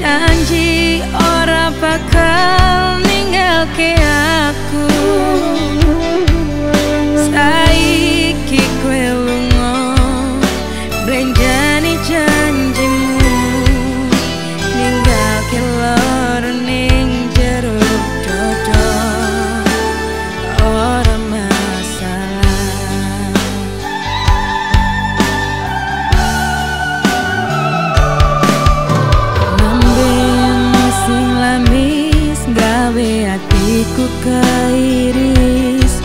janji ora bakal hatiku kairis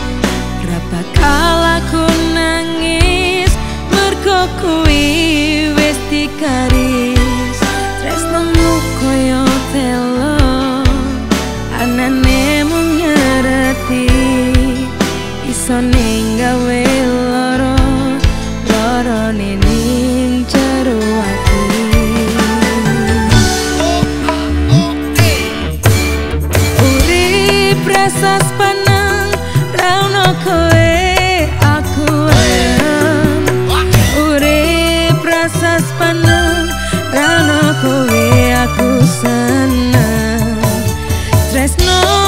Berapa kala ku nangis Mergo Merkoku iwis dikaris Tresnamu koyo telo Anane ngerti Isone Oh.